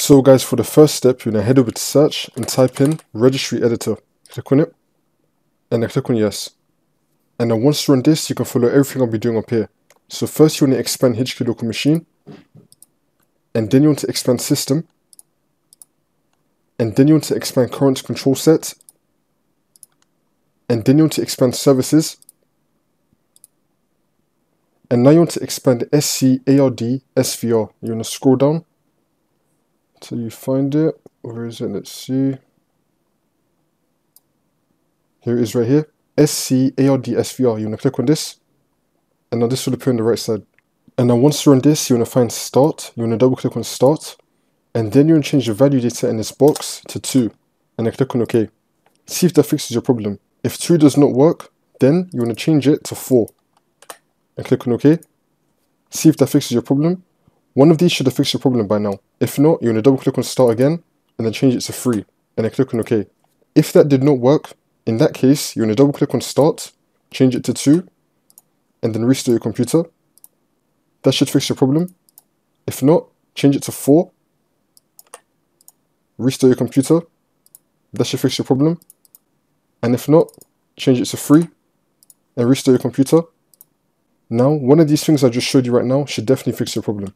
So guys, for the first step, you're going to head over to search and type in registry editor. Click on it and then click on yes. And then once you run this, you can follow everything I'll be doing up here. So first you want to expand HK local machine and then you want to expand system and then you want to expand current control set and then you want to expand services and now you want to expand SCARD SVR. You want to scroll down till you find it. Where is it? Let's see. Here it is right here. SCARD SVR. You want to click on this. And now this will appear on the right side. And now once you're on this, you want to find start. You want to double click on start. And then you want to change the value data in this box to 2. And then click on OK. See if that fixes your problem. If 2 does not work, then you want to change it to 4. And click on OK. See if that fixes your problem. One of these should have fixed your problem by now. If not, you're going to double click on start again and then change it to 3 and then click on OK. If that did not work, in that case, you're going to double click on start, change it to 2 and then restart your computer. That should fix your problem. If not, change it to 4, restart your computer. That should fix your problem. And if not, change it to 3 and restart your computer. Now, one of these things I just showed you right now should definitely fix your problem.